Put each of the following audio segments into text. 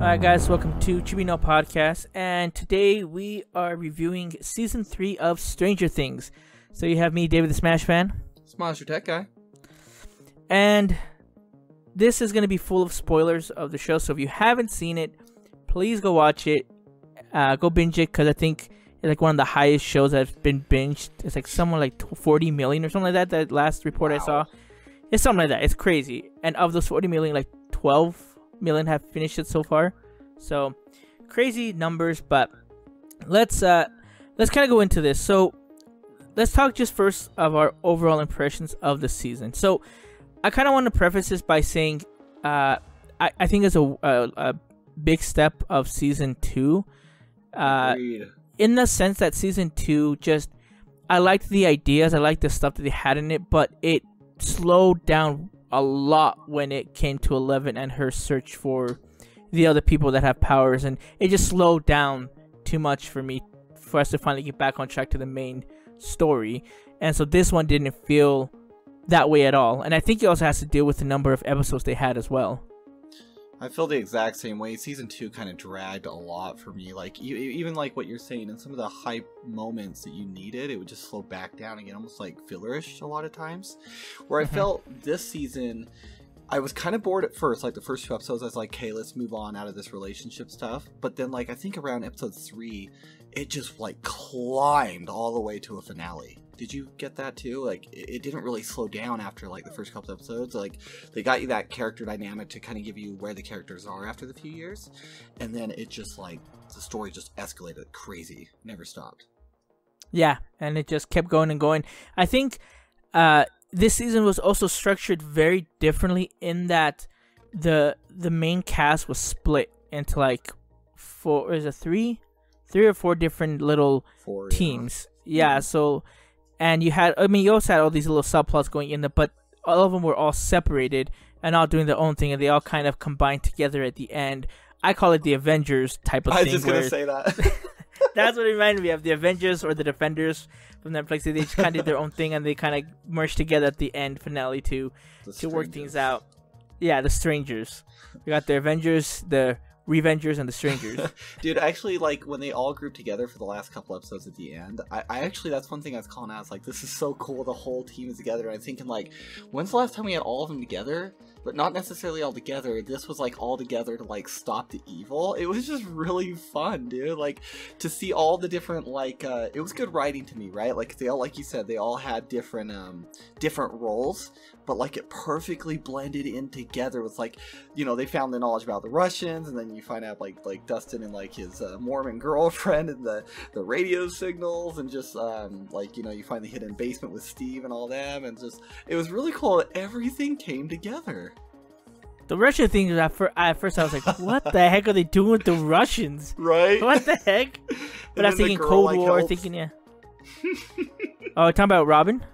Alright, guys, welcome to Chibi No Podcast, and today we are reviewing season three of Stranger Things. So you have me, David the Smash Fan, Smash your tech guy. and this is going to be full of spoilers of the show. So if you haven't seen it, please go watch it. Uh, go binge it because I think it's like one of the highest shows that have been binged. It's like somewhere like 40 million or something like that. That last report I saw, it's something like that. It's crazy. And of those 40 million, like 12 million have finished it so far. So crazy numbers. But let's uh let's kind of go into this. So let's talk just first of our overall impressions of the season. So I kind of want to preface this by saying, uh, I, I think it's a, a, a big step of season two, uh, in the sense that season two just, I liked the ideas, I liked the stuff that they had in it, but it slowed down a lot when it came to Eleven and her search for the other people that have powers, and it just slowed down too much for me for us to finally get back on track to the main story. And so this one didn't feel that way at all. And I think it also has to deal with the number of episodes they had as well. I feel the exact same way. Season two kind of dragged a lot for me. Like e- even like what you're saying, and some of the hype moments that you needed, it would just slow back down again, almost like fillerish a lot of times. Where I Mhm. felt this season, I was kind of bored at first. Like the first two episodes, I was like, "Okay, let's move on out of this relationship stuff." But then, like I think around episode three, it just like climbed all the way to a finale. Did you get that too? Like it, it didn't really slow down after like the first couple episodes. Like they got you that character dynamic to kind of give you where the characters are after the few years, and then it just like the story just escalated crazy, never stopped. Yeah, and it just kept going and going. I think uh, this season was also structured very differently in that the the main cast was split into like four is it three, three or four different little know. teams. Yeah, Mhm. so and you had I mean you also had all these little subplots going in there, but all of them were all separated and all doing their own thing, and they all kind of combined together at the end. I call it the Avengers type of I was thing. just gonna say that. that's what it reminded me of the Avengers or the Defenders from Netflix. They just kind of did their own thing and they kind of merged together at the end finale to The to work things out. Yeah, the Strangers. We got the Avengers, the Revengers, and the Strangers. Dude, actually, like when they all grouped together for the last couple episodes at the end, I, I actually that's one thing I was calling out. It's like this is so cool. The whole team is together. And I'm thinking like, when's the last time we had all of them together? But not necessarily all together. This was like all together to like stop the evil. It was just really fun, dude. Like to see all the different like uh it was good writing to me, right? Like they all like you said, they all had different um different roles, but like it perfectly blended in together with like you know they found the knowledge about the Russians, and then you find out like like Dustin and like his uh, Mormon girlfriend and the the radio signals, and just um like you know you find the hidden basement with Steve and all them, and just it was really cool. Everything came together. The Russian thing, at, fir- at first I was like, what the heck are they doing with the Russians? Right? What the heck? But I was thinking Cold like, War, helps- thinking, yeah. oh, talking about Robin?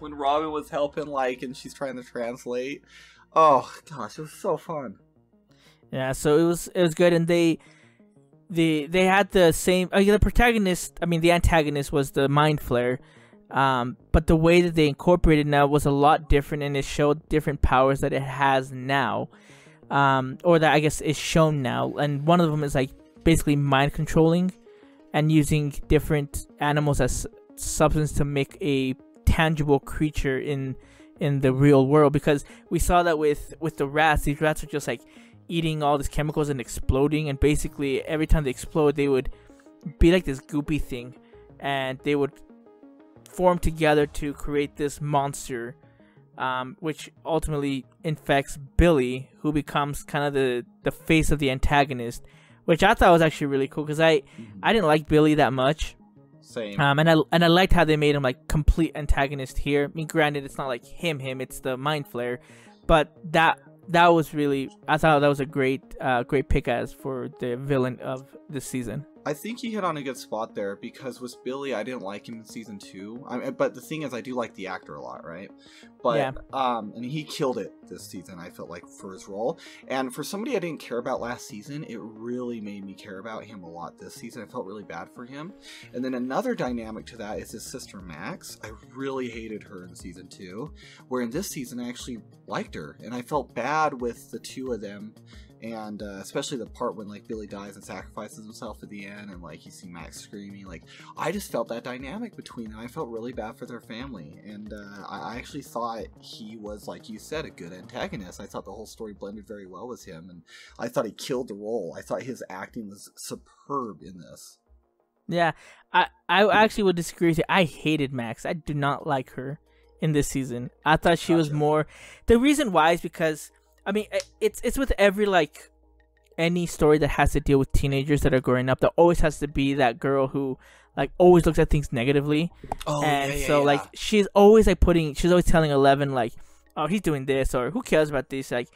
when Robin was helping, like, and she's trying to translate. Oh gosh, it was so fun. Yeah, so it was it was good, and they the they had the same. Uh, the protagonist, I mean, the antagonist was the mind flayer, um, but the way that they incorporated now was a lot different, and it showed different powers that it has now, um, or that I guess is shown now, and one of them is like basically mind controlling, and using different animals as substance to make a tangible creature in in the real world. Because we saw that with with the rats. These rats are just like eating all these chemicals and exploding. And basically every time they explode they would be like this goopy thing. And they would form together to create this monster um, which ultimately infects billy who becomes kind of the the face of the antagonist which i thought was actually really cool because i i didn't like billy that much Same. um, and I and I liked how they made him like complete antagonist here. I mean, granted, it's not like him, him. It's the mind flayer, but that that was really I thought that was a great uh, great pick as for the villain of this season. I think he hit on a good spot there because with Billy, I didn't like him in season two. I mean, but the thing is, I do like the actor a lot, right? But Yeah. um, and he killed it this season. I felt like for his role, and for somebody I didn't care about last season, it really made me care about him a lot this season. I felt really bad for him. And then another dynamic to that is his sister Max. I really hated her in season two, where in this season I actually liked her, and I felt bad with the two of them and uh, especially the part when like Billy dies and sacrifices himself at the end, and like you see Max screaming. Like I just felt that dynamic between them. I felt really bad for their family, and uh, I actually thought he was, like you said, a good antagonist. I thought the whole story blended very well with him, and I thought he killed the role. I thought his acting was superb in this. Yeah, I I actually would disagree with you. I hated Max. I do not like her in this season. I thought she gotcha. was more. The reason why is because I mean, it's it's with every like any story that has to deal with teenagers that are growing up. There always has to be that girl who like always looks at things negatively. Oh, and yeah, yeah, so yeah. like she's always like putting she's always telling Eleven like, oh he's doing this or who cares about this like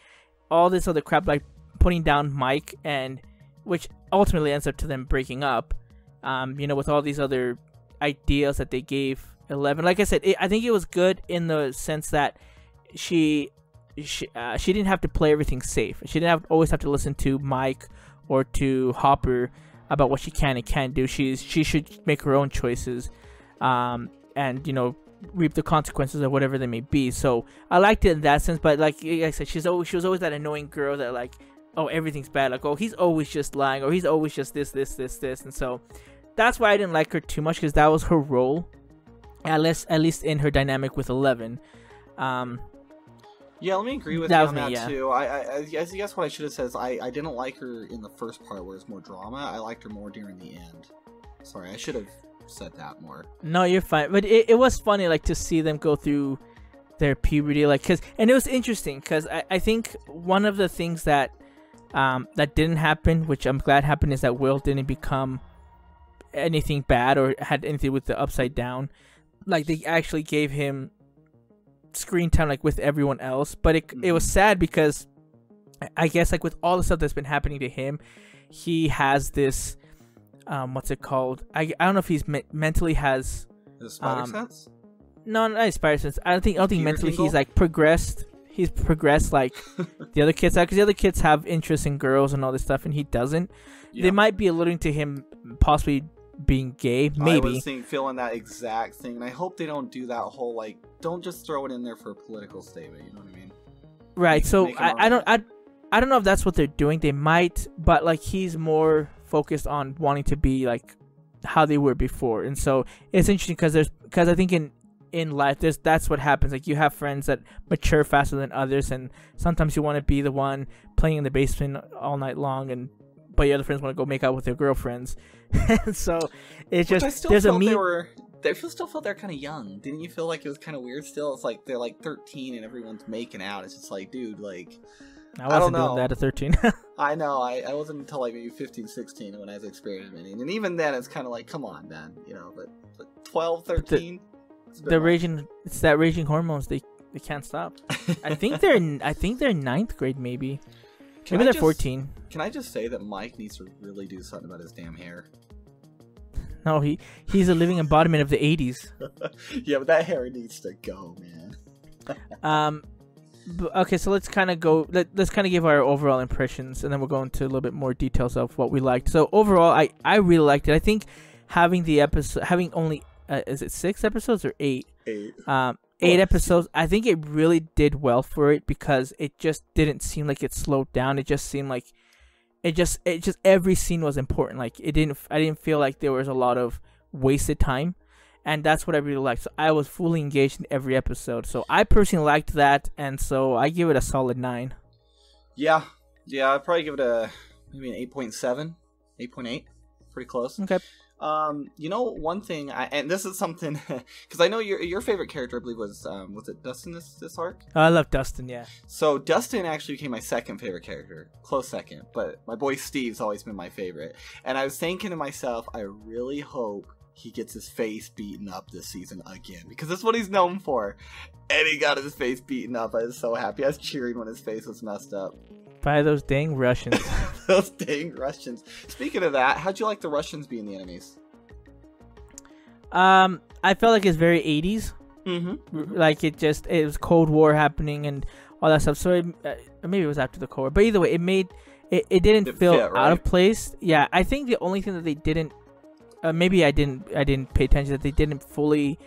all this other crap like putting down Mike and which ultimately ends up to them breaking up. Um, you know, with all these other ideas that they gave Eleven. Like I said, it, I think it was good in the sense that she she, uh, she didn't have to play everything safe. She didn't have always have to listen to Mike or to Hopper about what she can and can't do. She's she should make her own choices, um, and you know reap the consequences of whatever they may be. So I liked it in that sense. But like, like I said, she's always she was always that annoying girl that like, oh everything's bad. Like oh he's always just lying or he's always just this this this this. And so that's why I didn't like her too much because that was her role, at least at least in her dynamic with Eleven. Um, yeah, let me agree with That you on me, that yeah. too. I, I, I guess, what I should have said is I, I didn't like her in the first part where it's more drama. I liked her more during the end. Sorry, I should have said that more. No, you're fine. But it, it was funny, like, to see them go through their puberty, like, cause, and it was interesting, cause I, I think one of the things that, um, that didn't happen, which I'm glad happened, is that Will didn't become anything bad or had anything with the upside down. Like, they actually gave him screen time, like, with everyone else. But it, it was Mhm. sad because I- guess, like, with all the stuff that's been happening to him, he has this, um, what's it called? I, I don't know if he's me- mentally has The spider Um, sense? no, not inspired sense. I don't think I don't think Peter mentally Tingle? he's like progressed. He's progressed like the other kids have because the other kids have interest in girls and all this stuff, and he doesn't. Yeah. They might be alluding to him possibly being gay, Maybe I was feeling that exact thing, and I hope they don't do that whole like, don't just throw it in there for a political statement. You know what I mean? right. make- So make I, I don't I. I don't know if that's what they're doing. They might, but like he's more focused on wanting to be like how they were before, and so it's interesting because there's because I think in in life there's that's what happens. Like you have friends that mature faster than others, and sometimes you want to be the one playing in the basement all night long, and but your other friends want to go make out with their girlfriends, so it's Which just I still there's a felt they were. I feel still felt they're kind of young. Didn't you feel like it was kind of weird? Still, it's like they're like 13 and everyone's making out. It's just like, dude, like I I don't wasn't doing that at 13. I know I, I wasn't until like maybe 15, 16 when I was experimenting, and even then it's kind of like, come on, man, you know. But, but 12, 13, it's a the raging it's that raging hormones they they can't stop. I think they're in, I think they're ninth grade maybe. Can maybe I they're just- 14. Can I just say that Mike needs to really do something about his damn hair? No, he he's a living embodiment of the 80s. yeah, but that hair needs to go, man. Um, okay, so let's kind of go. Let, let's kind of give our overall impressions, and then we'll go into a little bit more details of what we liked. So overall, I I really liked it. I think having the episode, having only uh, is it six episodes or eight? Eight. Um, eight episodes. I think it really did well for it because it just didn't seem like it slowed down. It just seemed like it just it just every scene was important. Like it didn't. I didn't feel like there was a lot of wasted time. And that's what I really liked. So I was fully engaged in every episode. So I personally liked that, and so I give it a solid nine. Yeah, yeah, I'd probably give it a maybe an 8.7, 8.8, pretty close. Okay. Um, you know, one thing, I, and this is something because I know your your favorite character, I believe, was um, was it Dustin this this arc? Oh, I love Dustin. Yeah. So Dustin actually became my second favorite character, close second. But my boy Steve's always been my favorite. And I was thinking to myself, I really hope he gets his face beaten up this season again because that's what he's known for. And he got his face beaten up. I was so happy. I was cheering when his face was messed up. By those dang Russians. Those dang Russians. Speaking of that, how'd you like the Russians being the enemies? um, I felt like it's very 80s. Mm-hmm. Like it just it was Cold War happening and all that stuff. So it, uh, maybe it was after the Cold War, but either way, it made it, it didn't It feel fit, out of place. Yeah, I think the only thing that they didn't, uh, maybe I didn't I didn't pay attention that they didn't fully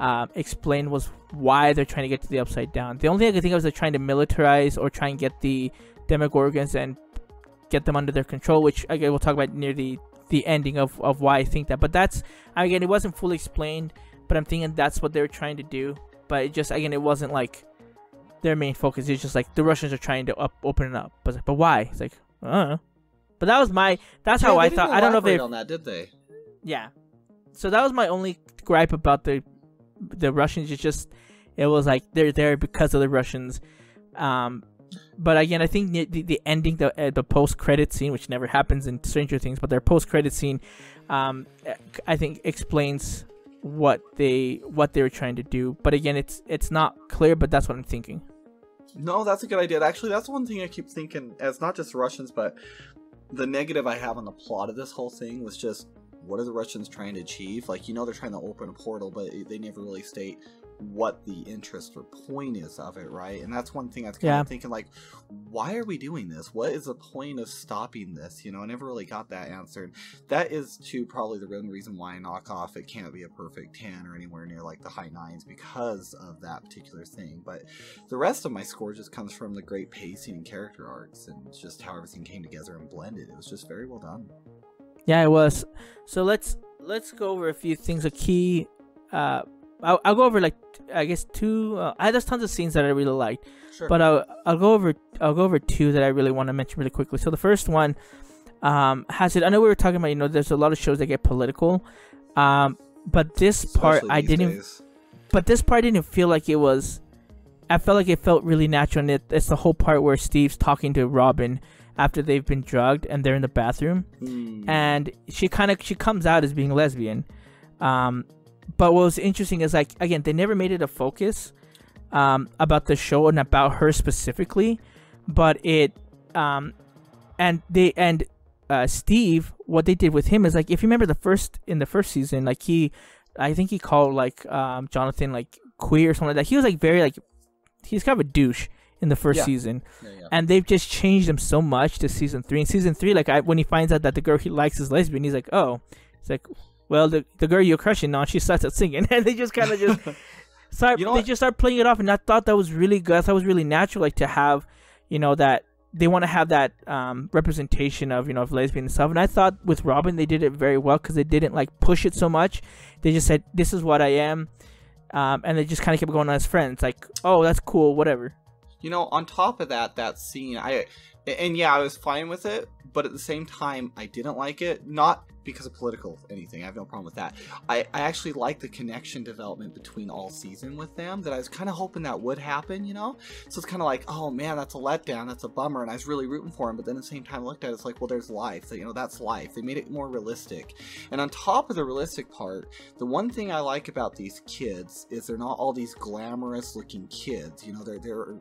um, explain was why they're trying to get to the Upside Down. The only thing I could think of is they're trying to militarize or try and get the Demogorgons and get them under their control. Which again we'll talk about near the the ending of of why I think that. But that's again it wasn't fully explained, but I'm thinking that's what they were trying to do. But it just again it wasn't like their main focus. It's just like the Russians are trying to up open it up. But but why? It's like know. But that was my that's Yeah, how I thought. I don't know if they on that, did they? yeah. So that was my only gripe about the the Russians. It's just it was like they're there because of the Russians. Um, but again, I think the, the, ending, the uh, the post credit scene, which never happens in Stranger Things, but their post credit scene, um, I think explains what they what they were trying to do. But again, it's it's not clear. But that's what I'm thinking. No, that's a good idea. Actually, that's one thing I keep thinking as not just Russians, but the negative I have on the plot of this whole thing was just what are the Russians trying to achieve? Like, you know, they're trying to open a portal, but they never really state what the interest or point is of it, right? And that's one thing I was kind Yeah. of thinking, like, why are we doing this? What is the point of stopping this? You know, I never really got that answered. That is too probably the real reason why I knock off it can't be a perfect 10 or anywhere near like the high nines because of that particular thing. But the rest of my score just comes from the great pacing and character arcs and just how everything came together and blended. It was just very well done. Yeah, it was. So let's let's go over a few things. A key. Uh, I'll, I'll go over like I guess two. Uh, I there's tons of scenes that I really liked. Sure. but I'll I'll go over I'll go over two that I really want to mention really quickly. So the first one um, has it. I know we were talking about you know there's a lot of shows that get political, um, but this part I didn't. days. But this part didn't feel like it was. I felt like it felt really natural, and it, it's the whole part where Steve's talking to Robin after they've been drugged and they're in the bathroom, Hmm. and she kind of she comes out as being lesbian. Um, but what was interesting is like again they never made it a focus um, about the show and about her specifically, but it um, and they and uh, Steve what they did with him is like if you remember the first in the first season like he I think he called like um, Jonathan like queer or something like that he was like very like he's kind of a douche in the first Yeah. season Yeah, yeah. and they've just changed him so much to season three. In season three, like I, when he finds out that the girl he likes is lesbian, he's like, "Oh," it's like, "Well, the the girl you're crushing on, she starts singing," and they just kind of just start. You know they what? just start playing it off, and I thought that was really good. I thought it was really natural, like to have, you know, that they want to have that um, representation of you know of lesbian and stuff. And I thought with Robin they did it very well because they didn't like push it so much. They just said, "This is what I am." Um, and they just kind of kept going as friends, like, "Oh, that's cool, whatever." You know, on top of that, that scene, I and yeah, I was fine with it, but at the same time, I didn't like it. Not because of political anything. I have no problem with that. I, I actually like the connection development between all season with them that I was kind of hoping that would happen, you know? So it's kind of like, oh man, that's a letdown, that's a bummer, and I was really rooting for him, but then at the same time I looked at it, it's like, well, there's life. So, you know, that's life. They made it more realistic. And on top of the realistic part, the one thing I like about these kids is they're not all these glamorous looking kids. You know, they're they're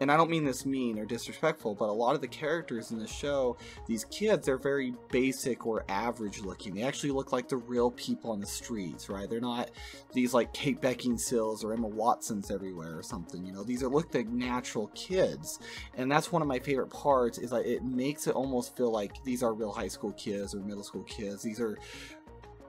and I don't mean this mean or disrespectful, but a lot of the characters in the show, these kids, they're very basic or average looking. They actually look like the real people on the streets, right? They're not these like Kate Beckinsales or Emma Watsons everywhere or something. You know, these are look like natural kids, and that's one of my favorite parts. Is like it makes it almost feel like these are real high school kids or middle school kids. These are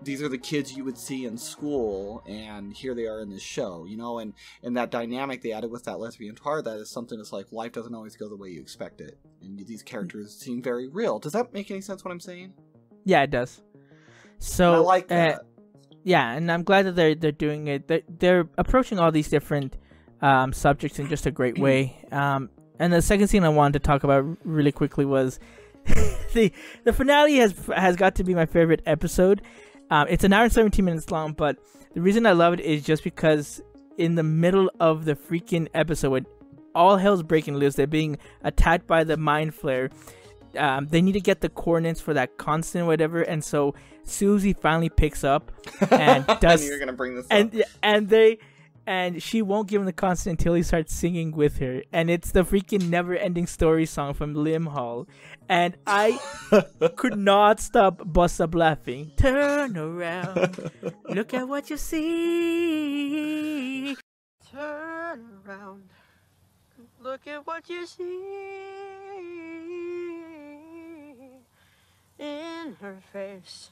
these are the kids you would see in school and here they are in this show you know and and that dynamic they added with that lesbian tar that is something that's like life doesn't always go the way you expect it and these hmm. characters seem very real does that make any sense what i'm saying Yeah, it does. So And i like uh, yeah, and I'm glad that they're they're doing it. They're, they're approaching all these different um, subjects in just a great way. Um, and the second scene I wanted to talk about really quickly was the the finale has has got to be my favorite episode. Um, it's an hour and 17 minutes long, but the reason I love it is just because in the middle of the freaking episode, when all hell's breaking loose, they're being attacked by the mind flayer. Um, they need to get the coordinates for that constant, whatever, and so Susie finally picks up and does knew you were gonna bring this up. and and they and she won't give him the constant until he starts singing with her. And it's the freaking never ending story song from Limahl. And i could not stop bust up laughing. Turn around. Look at what you see. Turn around. Look at what you see. In her face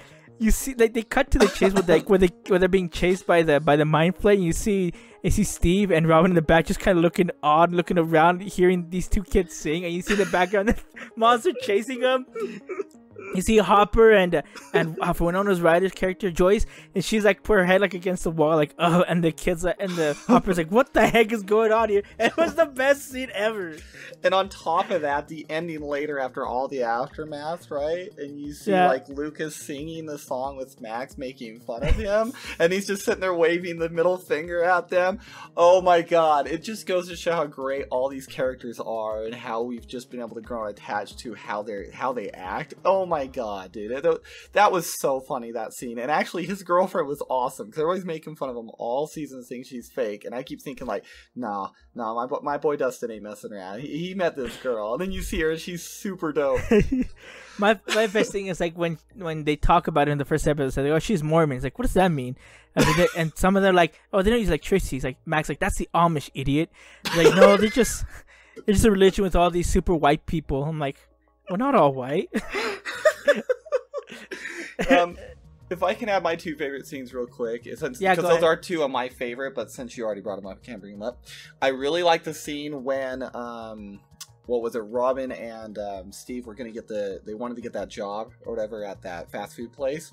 you see like they cut to the chase with like where they where they're being chased by the by the mind flayer. And you see you see Steve and Robin in the back just kind of looking odd, looking around, hearing these two kids sing, and you see the background the monster chasing them. You see Hopper and uh, and uh, Winona's Ryder's character Joyce, and she's like put her head like against the wall, like oh, and the kids uh, and the Hopper's like, what the heck is going on here? It was the best scene ever. And on top of that, the ending later after all the aftermath, right? And you see Yeah. like Lucas singing the song with Max making fun of him, and he's just sitting there waving the middle finger at them. Oh my god, it just goes to show how great all these characters are and how we've just been able to grow attached to how they how they act. Oh my god, dude. It- that was so funny that scene. And actually his girlfriend was awesome because they're always making fun of him all season saying she's fake. And I keep thinking like, nah, nah, my, my boy Dustin ain't messing around. He, he met this girl. And then you see her and she's super dope. my my best thing is like when when they talk about it in the first episode, like, oh, she's Mormon. It's like, what does that mean? And, they, and some of them are like, oh, they don't use electricity. It's like Max, like that's the Amish idiot. Like, no, they just it's just a religion with all these super white people. I'm like, we're not all white. um, if I can add my two favorite scenes real quick, since Yeah, because those ahead. are two of my favorite, but since you already brought them up, I can't bring them up. I really like the scene when um, what was it? Robin and um, Steve were gonna get the they wanted to get that job or whatever at that fast food place,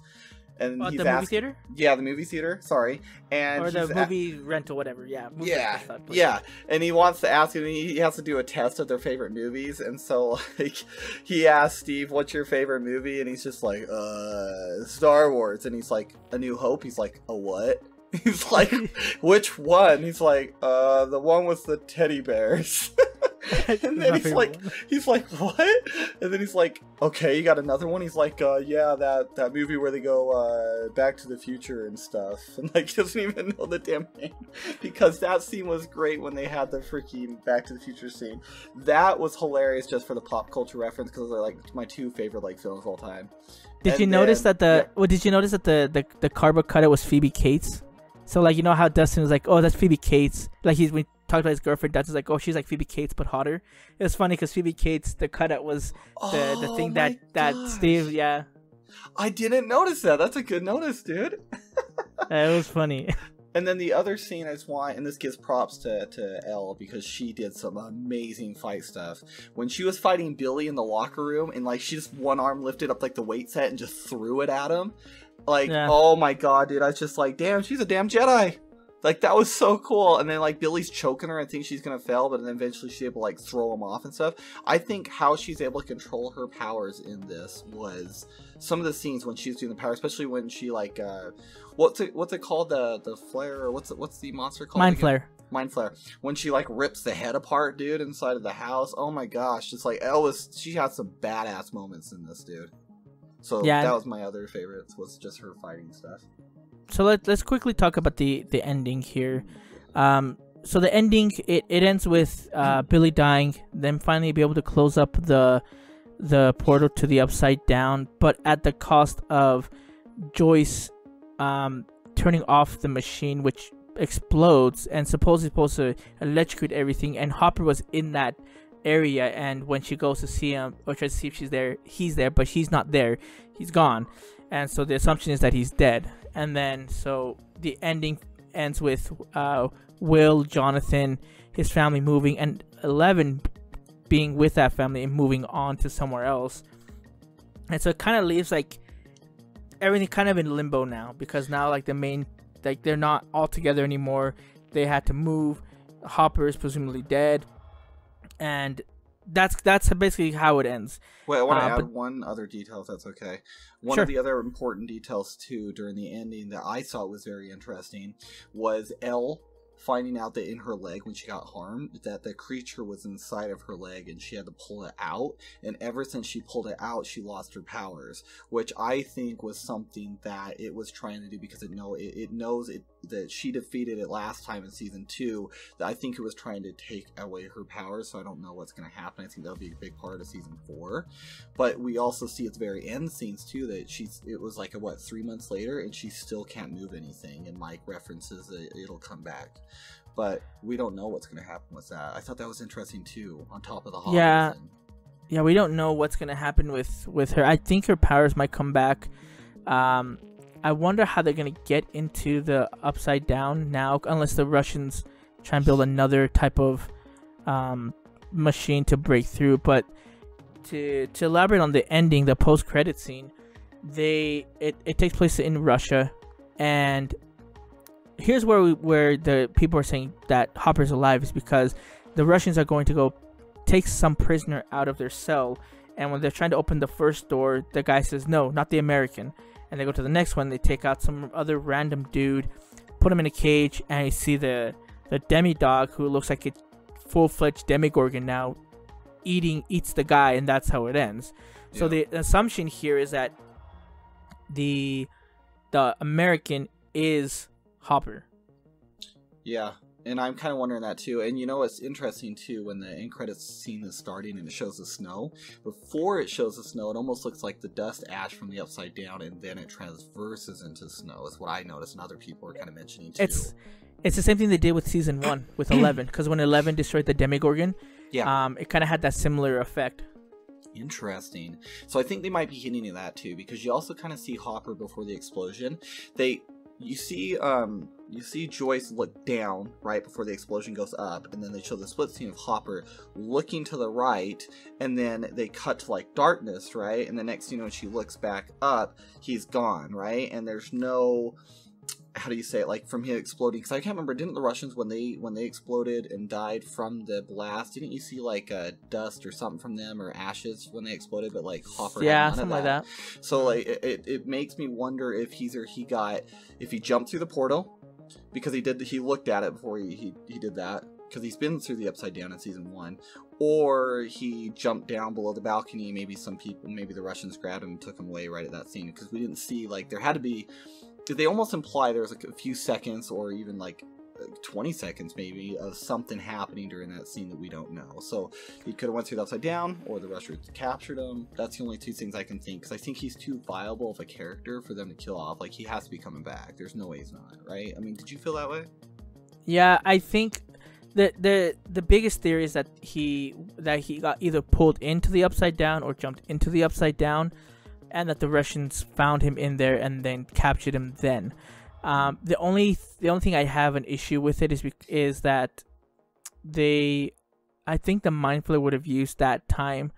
and he's the movie theater yeah, the movie theater. Sorry, and or the he's a- movie rental, whatever. Yeah. movie yeah, rental, I thought, but- yeah, and he wants to ask him. He, he has to do a test of their favorite movies, and so like he asks Steve, "What's your favorite movie?" And he's just like, "Uh, Star Wars." And he's like, "A New Hope." He's like, "A what?" He's like, "Which one?" He's like, "Uh, the one with the teddy bears." and then he's like, one. he's like, "What?" And then he's like, "Okay, you got another one?" He's like, "Uh, yeah, that that movie where they go uh Back to the Future and stuff." And like, he doesn't even know the damn name because that scene was great when they had the freaking Back to the Future scene. That was hilarious just for the pop culture reference because they're like my two favorite like films of all time. Did And you notice then- that the well, did you notice that the the the carbo cutter was Phoebe Cates? So like you know how Dustin was like, oh that's Phoebe Cates. Like he's when he talked about his girlfriend, Dustin's like, oh she's like Phoebe Cates but hotter. It was funny because Phoebe Cates, the cutout was the the Oh thing my that that. Steve, yeah, I didn't notice that. That's a good notice, dude. it was funny. And then the other scene I just want, and this gives props to, to Elle because she did some amazing fight stuff. When she was fighting Billy in the locker room, and like she just one arm lifted up like the weight set and just threw it at him. Like, Yeah. oh my god, dude! I was just like, damn, she's a damn Jedi. Like that was so cool. And then like Billy's choking her and thinks she's gonna fail, but then eventually she's able to like throw him off and stuff. I think how she's able to control her powers in this was some of the scenes when she's doing the power, especially when she like uh what's it what's it called the the flare or what's it, what's the monster called? Mind again? flare. Mind flayer. When she like rips the head apart, dude, inside of the house. Oh my gosh, It's like Elvis, she had some badass moments in this, dude. So Yeah. that was my other favorites was just her fighting stuff. So let let's quickly talk about the the ending here. Um, so the ending it, it ends with uh, Billy dying, then finally be able to close up the the portal to the upside down, but at the cost of Joyce um, turning off the machine, which explodes and supposedly supposed to electrocute everything. And Hopper was in that area, and when she goes to see him or tries to see if she's there, he's there, but he's not there. He's gone, and so the assumption is that he's dead. And then so the ending ends with uh, Will, Jonathan, his family moving, and Eleven being with that family and moving on to somewhere else. And so it kind of leaves like everything kind of in limbo now because now like the main like they're not all together anymore. They had to move. Hopper is presumably dead, and that's that's basically how it ends. Wait, I want to Uh, add but- one other detail, if that's okay. One Sure. of the other important details too during the ending that I thought was very interesting was El finding out that in her leg when she got harmed that the creature was inside of her leg and she had to pull it out and ever since she pulled it out she lost her powers which i think was something that it was trying to do because it know it, it knows it that she defeated it last time in season two that i think it was trying to take away her powers so i don't know what's going to happen i think that'll be a big part of season four but we also see at the very end scenes too that she's it was like a what three months later and she still can't move anything and mike references that it'll come back but we don't know what's going to happen with that. I thought that was interesting too. On top of the Hopper Yeah. thing. yeah, we don't know what's gonna happen with with her. I think her powers might come back. Um, I wonder how they're gonna get into the upside down now, unless the Russians try and build another type of um, machine to break through. But to to elaborate on the ending, the post credit scene, they it, it takes place in Russia, and here's where we, where the people are saying that Hopper's alive is because the Russians are going to go take some prisoner out of their cell, and when they're trying to open the first door, the guy says no, not the American, and they go to the next one. They take out some other random dude, put him in a cage, and you see the the demi dog who looks like a full fledged demigorgon now, eating eats the guy, and that's how it ends. So the assumption here is that the the American is Hopper. Yeah, and I'm kind of wondering that too. And you know what's interesting too when the end credits scene is starting and it shows the snow. Before it shows the snow, it almost looks like the dust ash from the upside down, and then it transverses into snow. Is what I noticed, and other people are kind of mentioning too. It's it's the same thing they did with season one with Eleven, because when Eleven destroyed the Demigorgon, yeah, um, it kind of had that similar effect. interesting. So I think they might be hinting at that too, because you also kind of see Hopper before the explosion. They you see um you see Joyce look down right before the explosion goes up, and then they show the split scene of Hopper looking to the right, and then they cut to like darkness, right? And the next you know, when she looks back up, he's gone, right? And there's no how do you say it like from him exploding because i can't remember didn't the russians when they when they exploded and died from the blast didn't you see like uh, dust or something from them or ashes when they exploded but like hopper yeah, something like that. so like it, it, it makes me wonder if he's or he got if he jumped through the portal because he did he looked at it before he he, he did that because he's been through the upside down in season one or he jumped down below the balcony maybe some people maybe the russians grabbed him and took him away right at that scene because we didn't see like there had to be did they almost imply there was like a few seconds or even like 20 seconds maybe of something happening during that scene that we don't know. So he could have went through the upside down or the russians captured him. That's the only two things i can think because i think he's too viable of a character for them to kill off. Like he has to be coming back. There's no way he's not right? I mean did you feel that way? Yeah, I think the the the biggest theory is that he that he got either pulled into the upside down or jumped into the upside down, and that the Russians found him in there and then captured him. Then, um, the only the only thing I have an issue with it is bec- is that they, I think the mind flayer would have used that time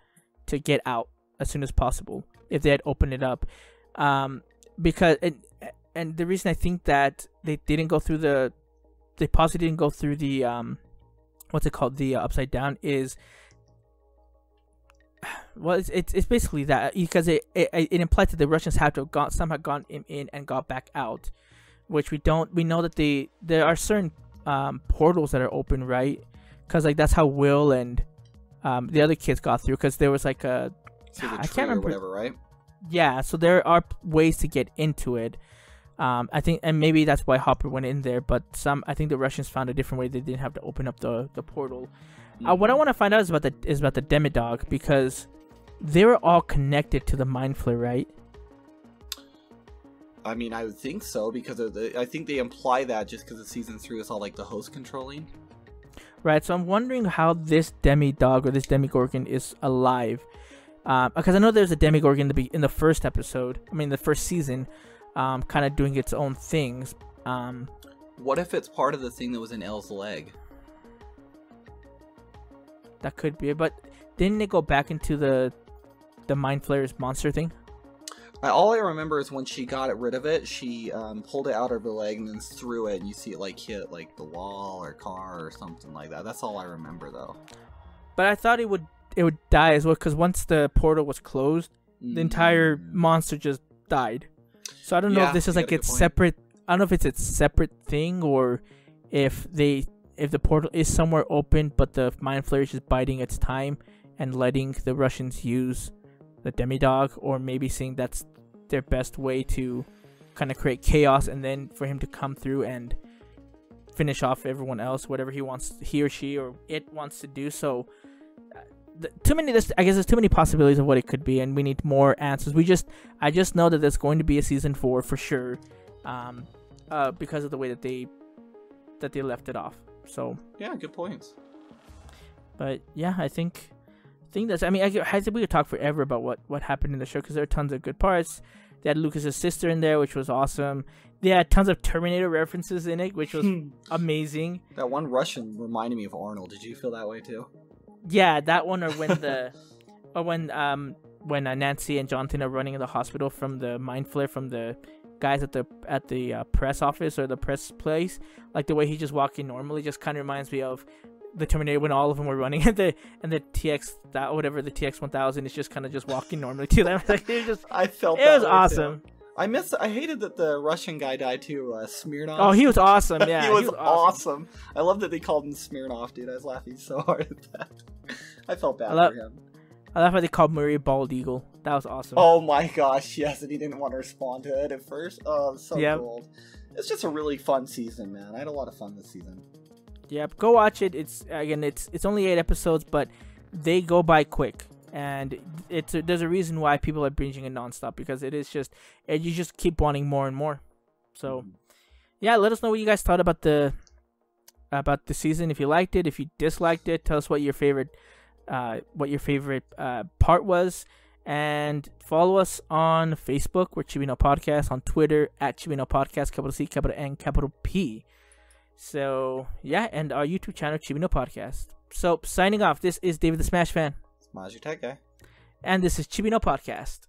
to get out as soon as possible if they had opened it up, um, because and and the reason I think that they didn't go through the they possibly didn't go through the um what's it called? The uh, upside down is well it's, it's, it's basically that because it, it it implies that the russians have to have gone somehow gone in, in and got back out which we don't we know that they there are certain um portals that are open right because like that's how will and um the other kids got through because there was like a the I can't remember- whatever right yeah, so there are ways to get into it. Um, I think, and maybe that's why Hopper went in there. But some, I think the Russians found a different way. They didn't have to open up the the portal. Uh, what I Mhm. want to find out is about the is about the Demidog because they were all connected to the Mind Flayer, right? I mean, I would think so because of the, I think they imply that just because of season three is all like the host controlling. Right. So I'm wondering how this demi dog or this demi gorgon is alive. Um, because I know there's a Demigorgon in the be- in the first episode. I mean, the first season, um, kind of doing its own things. Um, What if it's part of the thing that was in Elle's leg? That could be it, but didn't it go back into the the Mind Flayer's monster thing? I, all I remember is when she got rid of it, she um, pulled it out of her leg and then threw it, and you see it like hit like the wall or car or something like that. That's all I remember though. But I thought it would it would die as well because once the portal was closed, the entire Mm. monster just died. So I don't know Yeah, if this is like its point. separate. I don't know if it's its separate thing or if they if the portal is somewhere open, but the Mind Flayer is just biding its time and letting the Russians use the Demidog, or maybe seeing that's their best way to kind of create chaos and then for him to come through and finish off everyone else, whatever he wants, he or she or it wants to do. So, uh, too many. This I guess there's too many possibilities of what it could be, and we need more answers. We just, I just know that there's going to be a season four for sure, um, uh, because of the way that they that they left it off. So, Yeah, good points. but yeah, I think I think that's. I mean, I, could- I think we could talk forever about what what happened in the show because there are tons of good parts. They had Lucas's sister in there, which was awesome. They had tons of Terminator references in it, which was amazing. That one Russian reminded me of Arnold. Did you feel that way too? Yeah, that one or when the or when um when uh, Nancy and Jonathan are running in the hospital from the mind flayer from the guys at the at the uh, press office or the press place, like the way he just walking normally, just kind of reminds me of the Terminator when all of them were running and the and the TX that whatever the TX one thousand is just kind of just walking normally to them. Like it was just I felt it that was way, too. awesome. I miss. I hated that the Russian guy died too. Uh, Smirnov. Oh, he was awesome. Yeah, he was, awesome. I love that they called him Smirnov, dude. I was laughing so hard at that. I felt bad I love- for him. I love how they called Murray Bald Eagle. That was awesome. Oh my gosh, yes, and he didn't want to respond to it at first. Oh, it was so Yep. cool. It's just a really fun season, man. I had a lot of fun this season. Yep, go watch it. It's again, it's it's only eight episodes, but they go by quick, and it's a, there's a reason why people are binging it nonstop because it is just and you just keep wanting more and more. So yeah, let us know what you guys thought about the about the season. If you liked it, if you disliked it, tell us what your favorite uh what your favorite uh part was. And follow us on Facebook, we're Chibi No Podcast, on Twitter at Chibi No Podcast, capital C, capital N, capital P. So yeah, and our YouTube channel, Chibi No Podcast. So signing off, this is David the Smash Fan, Maju Tech guy. and this is Chibi No Podcast.